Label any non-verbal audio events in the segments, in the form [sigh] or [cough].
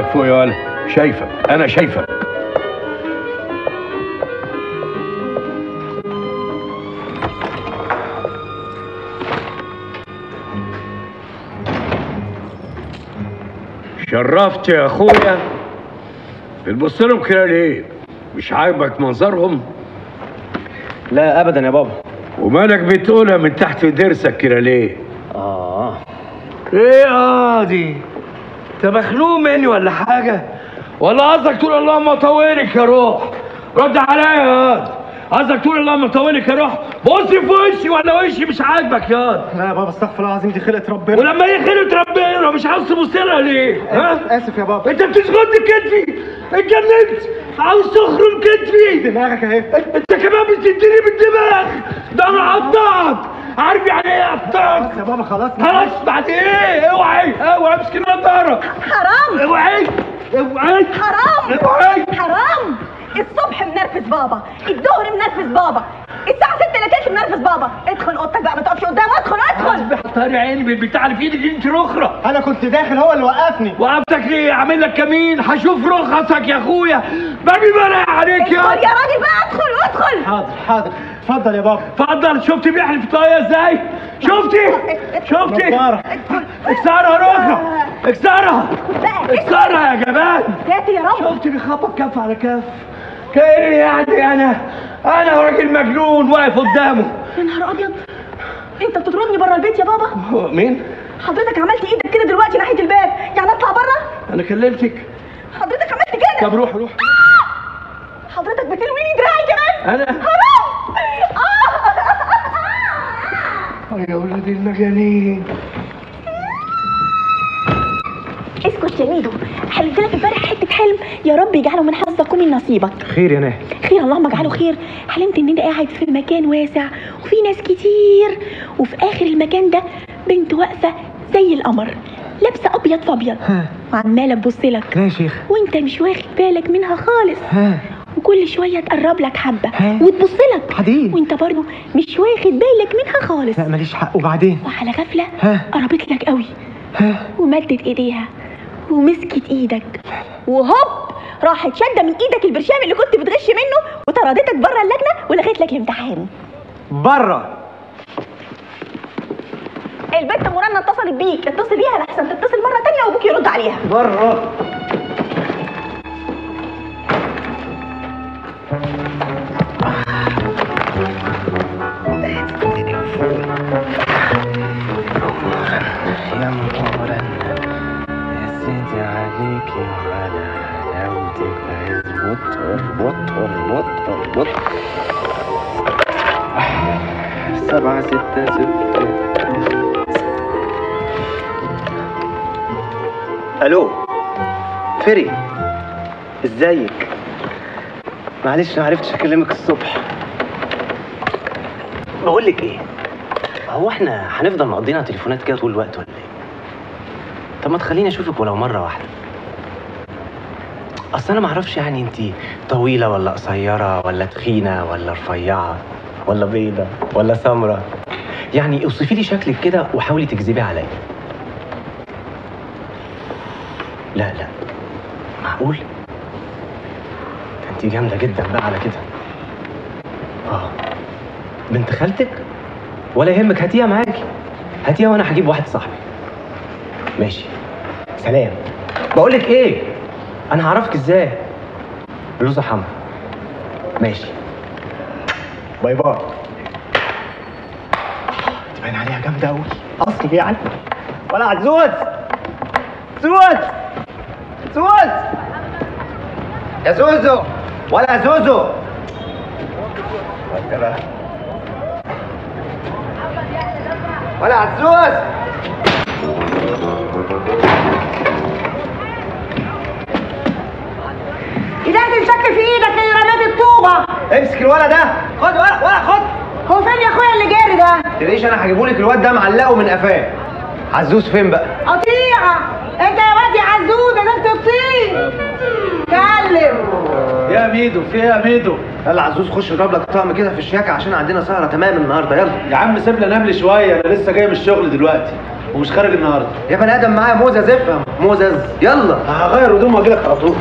لك فوق يا ولد شايفك. أنا شايفك. شرفت يا أخويا. بتبص لهم كده ليه؟ مش عاجبك منظرهم؟ لا ابدا يا بابا. ومالك بتقولها من تحت ضرسك كده ليه؟ آه. إيه آه دي انت مخنوق مني ولا حاجة؟ ولا قصدك تقول اللهم طولك يا روح رد عليا يا واد قصدك تقول اللهم طولك يا روح بص في وشي ولا وشي مش عاجبك يا واد لا يا بابا استغفر الله العظيم دي خلقه ربنا. ولما هي خلت ربنا مش عاوز تبص لها ليه؟ ها؟ آسف يا بابا. انت بتسقط كتفي اتجننت؟ عاوز تخرم كتفي دماغك اهي. انت كمان بتديني بالدماغ. ده أنا هقطعك عارف يعني إيه اقطعك يا بابا خلاص خلاص بعد إيه؟ اوعي اوعي امسك النضاره حرام. اوعي اوعي. حرام. اوعي. حرام. الصبح منرفز بابا الظهر منرفز بابا الساعة 6 الا تلت منرفز بابا. ادخل أوضتك بقى ما تقفش قدامه ادخل ادخل. حطاري عيني بالبتاع اللي في إيدك انت رخرة. أنا كنت داخل هو اللي وقفني. وقفتك ليه؟ أعمل لك كمين؟ هشوف رخصك يا أخويا. بابي بلاقي عليك ادخل يا يا راجل بقى ادخل ادخل. حاضر حاضر. اتفضل يا بابا. اتفضل شفت بيحلف طايه إزاي؟ شفتي؟ شفتي. اكسرها رخرة اكسرها. اكسرها يا جبان ساتر يا رب. شفتي بيخبط كف على كف؟ كأني يعني أنا أنا راجل مجنون واقف قدامه. يا نهار أبيض. أنت بتطردني بره البيت يا بابا؟ مين؟ حضرتك عملت إيدك كده دلوقتي ناحية الباب يعني أطلع بره أنا كلمتك. حضرتك عملت كده؟ طب روح روح. حضرتك بتلويني دراعي كمان؟ أنا حرام آه. يا ولاد المجانين. اسكت يا ميدو. حلمت لك امبارح حتة حلم؟ يا رب يجعله من حظك ومن نصيبك. خير يا ناهي خير اللهم اجعله خير. حلمت ان انت قاعد في مكان واسع؟ وفي ناس كتير. وفي آخر المكان ده بنت واقفة زي القمر لابسة أبيض في أبيض. ها. وعماله تبص لك. لا يا شيخ. وانت مش واخد بالك منها خالص. ها. وكل شوية تقرب لك حبة؟ وتبص لك. حديد. وانت برضو مش واخد بالك منها خالص. لا ماليش حق. وبعدين؟ وعلى غفلة ها؟ قربت لك قوي. ها؟ ومدت ايديها. ومسكت إيدك. وهوب! راحت شادة من إيدك البرشام اللي كنت بتغش منه وطردتك بره اللجنة ولغيت لك الامتحان. بره البنت مرنة اتصلت بيك. اتصل بيها لحسن. تتصل مرة تانية وابوك يرد عليها. بره عليك وعلى حلاوتك اظبط اربط اربط اربط سبعة ستة ستة ألو فري إزيك؟ معلش ما عرفتش أكلمك الصبح. بقول لك إيه؟ هو إحنا هنفضل مقضينا تليفونات كده طول الوقت ولا إيه؟ طب ما تخليني أشوفك ولو مرة واحدة. أصل أنا ما أعرفش يعني أنت طويلة ولا قصيرة ولا تخينة ولا رفيعة ولا بيضة ولا سمرة. يعني اوصفي لي شكلك كده وحاولي تكذبي عليا. لا لا. معقول؟ أنت جامدة جدا بقى على كده. آه. بنت خالتك؟ ولا يهمك هاتيها معاكي. هاتيها وأنا هجيب واحد صاحبي. ماشي. سلام. بقول لك إيه؟ أنا هعرفك إزاي. بلوزه حمرا. ماشي. bye bye. تبان عليها جامدة قوي اصلي يعني ولا عزوز زوز زوز يا زوزو. ولا زوزو. ولا عزوز إيدك الشك في إيدك اللي رميت الطوبه امسك الولد ده خد ولا ولا خد هو فين يا اخويا اللي جاري ده تلاقيش أنا هجيبهولك الواد ده معلقه من قفاه عزوز فين بقى قطيعه انت يا واد يا عزوز انت تطير كلم يا ميدو في يا ميدو يلا عزوز خش اضرب لك طقم كده في الشياكه عشان عندنا سهره تمام النهارده يلا يا عم سيبنا نملي شوية أنا لسه جاي من الشغل دلوقتي ومش خارج النهارده يا بني آدم معايا موزز افهم موزز يلا هغير هدوم واجي لك على طول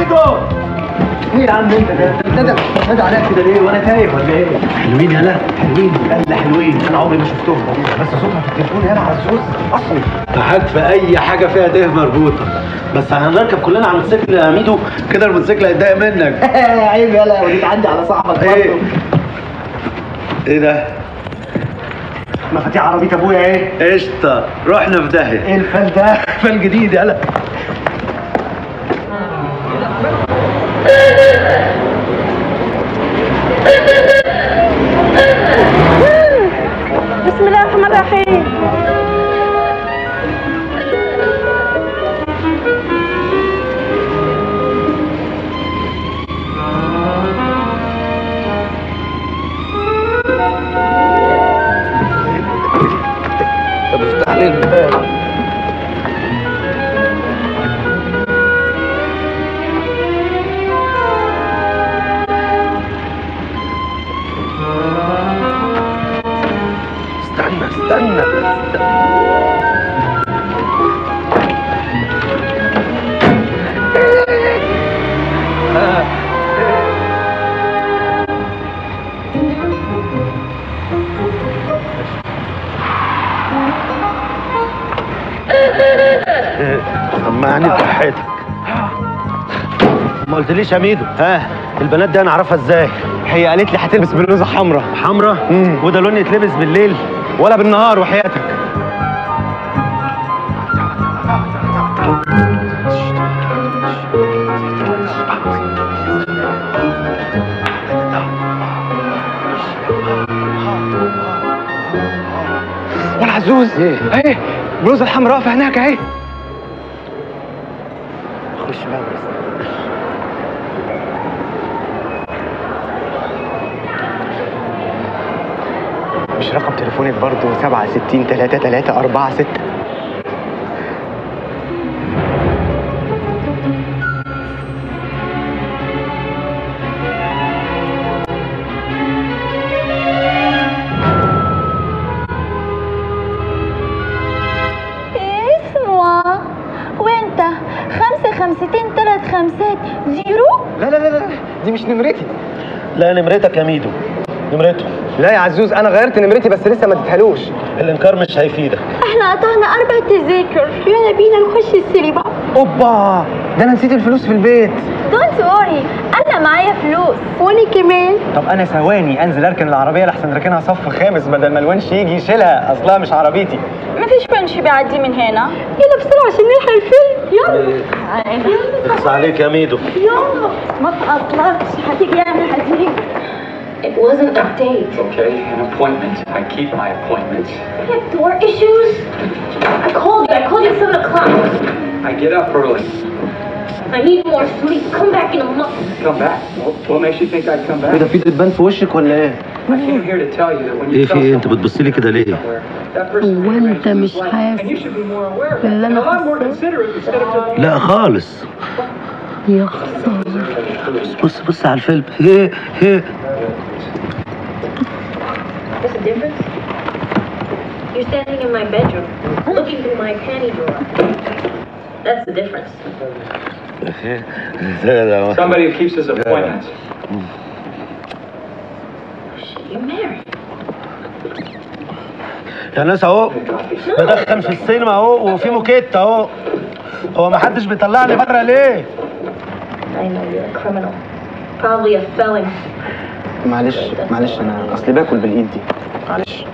إيه يا عم انت؟ ده انت نادى عليك كده ليه وأنا تايه ولا إيه؟ حلوين يلا حلوين. يلا حلوين. أنا عمري ما شفتهم. بس صوتها في التليفون يلا عزوز اصلي. تعال في أي حاجة فيها ده مربوطة. بس هنركب كلنا على الموتوسيكل يا ميدو. كده الموتوسيكل هيتضايق منك. [laughs] عيب يلا وديك عندي على صاحبك إيه. إيه ده؟ مفاتيح عربية أبويا إيه؟ قشطة. رحنا في داهية. إيه الفن ده؟ فن جديد يلا. الله سمعني بصحتك ما قلتليش يا ميدو. ها؟ البنات دي أنا اعرفها إزاي؟ هي قالت لي هتلبس بلوزة حمراء. حمرا وده لون يتلبس بالليل ولا بالنهار وحياتك. ولا عزوز إيه؟ اهي البلوزه الحمراء في هناك اهي. خش بقى. بس مش رقم تليفونك برضه؟ 67 3 3 4 6 نمرتي؟ لا نمرتك يا ميدو. نمرته. لا يا عزوز أنا غيرت نمرتي بس لسه ما اديتهالوش. الإنكار مش هيفيدك. إحنا قطعنا أربع تذاكر. يلا بينا نخش السينما. أوبا! ده أنا نسيت الفلوس في البيت. don't worry أنا معايا فلوس وأنا كمان طب أنا ثواني أنزل أركن العربية لحسن راكنها صف خامس بدل ما الونش يجي يشيلها أصلها مش عربيتي مفيش ونش بيعدي من هنا يلا بسرعة عشان نلحق الفيلم يلا اخص عليك يا ميدو يلا ما تعطلش هتيجي يعمل هتيجي It wasn't a date. Okay, an appointment. I keep my appointments. I have door issues. I called you. I called you at 7 o'clock. I get up early. I need more sleep. Come back in a month. Come back. What, what makes you think I'd come ايه ده back? في دبان في وشك ولا ايه؟ I came here to tell you that when you ايه في tell ايه انت someone بتبص لي كده ليه؟ somewhere, that person هو انت rearranges مش his life. حاسس And you should be more aware of that. باللي And انا a lot more حاساه؟ considerate instead of just لا خالص يا خسارة بص بص على الفيلم هي هي What's the difference? You're standing in my bedroom, looking through my panty drawer. That's the difference. [laughs] Somebody who keeps his appointments. يا ناس اهو. [laughs] بدات خمس السينما اهو وفي موكيت اهو. هو ما حدش بيطلعني بره ليه؟ معلش معلش أنا أصلي باكل بالإيد دي. معلش.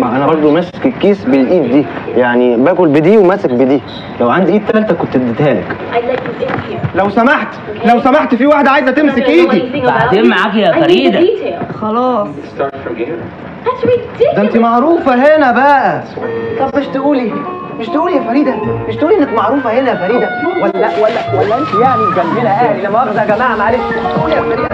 ما أنا برضو ماسك الكيس بالإيد دي يعني باكل بدي وماسك بدي لو عندي إيد تالتة كنت اديتها لك. لو سمحت لو سمحت في واحدة عايزة تمسك إيدي بعدين. معاك يا details. خلاص. ده انت معروفة هنا بقى طب مش تقولي مش تقولي يا فريدة مش تقولي إنك معروفة هنا يا فريدة ولا ولا ولا انت يعني مجملة أهلي لا مؤاخذة يا جماعة معلش قولي يا فريدة